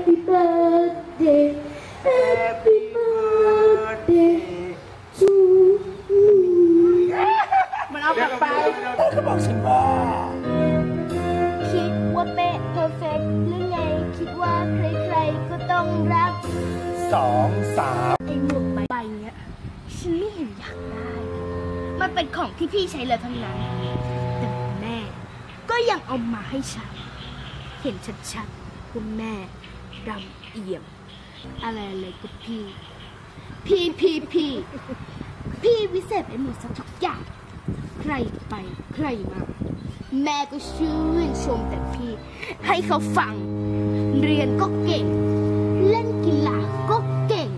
Happy birthday Happy birthday to you มันเอากลับไปก็บอกฉันว่า คิดว่าเป๊ะเพอร์เฟกหรือไง คิดว่าใครๆก็ต้องรักสองสามไอ้หมวกใบใบเนี้ยฉันไม่เห็นอยากได้ มันเป็นของที่พี่ใช้เลยทั้งนั้น แต่แม่ ก็ยังเอามาให้ฉัน เห็นชัดๆว่าแม่ รำเอี่ยม อะไรอะไรก็พี่ พี่พี่พี่พี่วิเศษไปหมดซะทุกอย่าง ใครไปใครมา แม่ก็ชื่นชมแต่พี่ ให้เขาฟัง เรียนก็เก่ง เล่นกีฬาก็เก่ง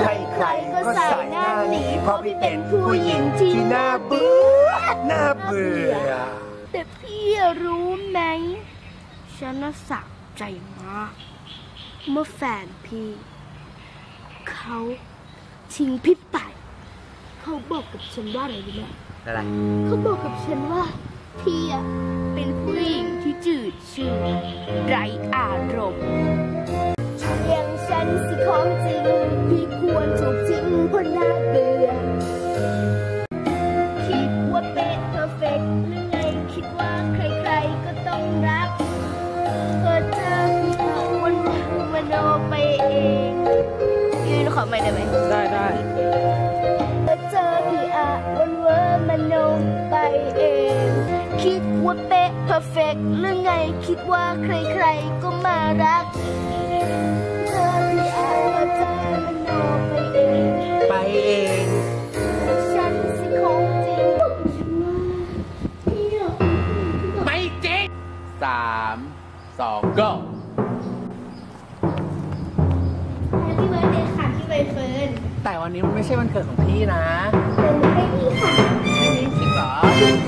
ใครๆก็ใส่หน้าหนีเพราะพี่เป็นผู้หญิงที่น่าเบื่อ น่าเบื่อ แต่พี่รู้ไหม ฉันน่ะสะใจมาก เมื่อแฟนพี่ เขาทิ้งพี่ไป เขาบอกกับฉันว่าอะไรรู้ไหมอะไรเขาบอกกับฉันว่า พี่อะเป็นผู้หญิงที่จืดชืดไร้อารมณ์อย่างฉันสิของจริง พี่ควรถูกทิ้งเพราะน่าเบื่อ ยืนขอไม่ได้ไหมได้ได้เจอพี่อะวันเวอร์มโนไปเอง คิดว่าเป๊ะเพอร์เฟกต์หรือไงคิดว่าใครๆก็มารักเจอพี่อะก็เจอมโนไปเอง ไปเองฉันสิของจริงฉันว่าพี่อะไม่จริงสามสอง go วันนี้มันไม่ใช่วันเกิดของพี่นะเป็นไม่มีค่ะ ไม่มีจริงเหรอพี่ค่ะ